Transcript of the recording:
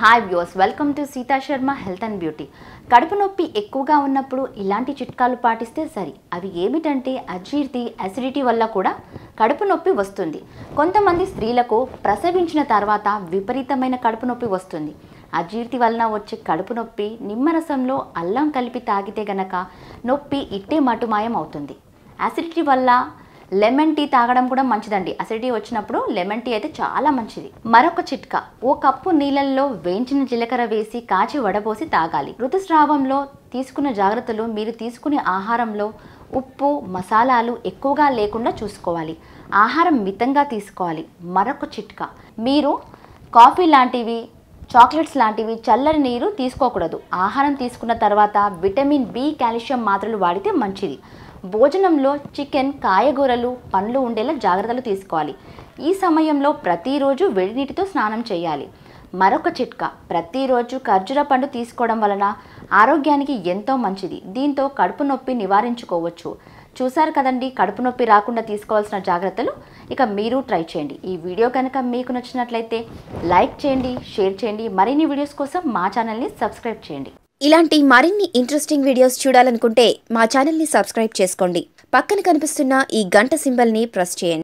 Hi views welcome to Sita Sharma health and beauty కడుపు నొప్పి ఎక్కువగా ఉన్నప్పుడు ఇలాంటి చిట్కాలు పాటిస్తే సరి. అవి ఏమిటంటే అజీర్తి అసిడిటీ వల్ల కూడా కడుపు నొప్పి వస్తుంది. కొంతమంది స్త్రీలకు ప్రసవించిన తర్వాత విపరీతమైన కడుపు నొప్పి వస్తుంది. అజీర్తి వలన వచ్చే కడుపు నొప్పి నిమ్మరసంలో అల్లం కలిపి తాగితే గనక నొప్పి ఇట్టే మటుమాయం అవుతుంది అసిడిటీ వల్ల లెమన్ టీ తాగడం కూడా మంచిదండి. అసిడిటీ వచ్చినప్పుడు లెమన్ టీ అయితే చాలా మంచిది. మరొక చిట్కా ఓ కప్పు నీళ్ళల్లో వేయించిన జీలకర్ర వేసి కాచి వడబోసి తాగాలి. ఋతుస్రావంలో తీసుకున్న జాగ్రత్తలు మీరు తీసుకునే ఆహారంలో ఉప్పు మసాలాలు ఎక్కువగా లేకుండా చూసుకోవాలి. ఆహారం మితంగా తీసుకోవాలి. మరొక చిట్కా మీరు కాఫీ లాంటివి చాక్లెట్స్ లాంటివి చల్లని నీరు తీసుకోకూడదు. ఆహారం తీసుకున్న తర్వాత విటమిన్ బి కాల్షియం మాత్రలు వాడితే మంచిది. భోజనంలో చికెన్ కాయగూరలు పండ్లు ఉండేలా జాగ్రత్తలు తీసుకోవాలి. ఈ సమయంలో ప్రతిరోజు వేడి నీటితో స్నానం చేయాలి. మరొక చిట్కా ప్రతిరోజు ఖర్జూర పండు తీసుకోవడం వలన ఆరోగ్యానికి ఎంతో మంచిది. దీంతో కడుపు నొప్పి నివారించుకోవచ్చు. చూసారు కదండి కడుపు నొప్పి రాకుండా తీసుకోవాల్సిన జాగ్రత్తలు? ఇక మీరు ట్రై చేయండి. ఈ వీడియో కనుక మీకు నచ్చినట్లయితే లైక్ చేయండి షేర్ చేయండి. మరిన్ని వీడియోస్ కోసం మా ఛానల్ని సబ్స్క్రైబ్ చేయండి. ఇలాంటి మరిన్ని ఇంట్రెస్టింగ్ వీడియోస్ చూడాలనుకుంటే మా ఛానల్ని సబ్స్క్రైబ్ చేసుకోండి. పక్కన కనిపిస్తున్న ఈ గంట సింబల్ని ప్రెస్ చేయండి.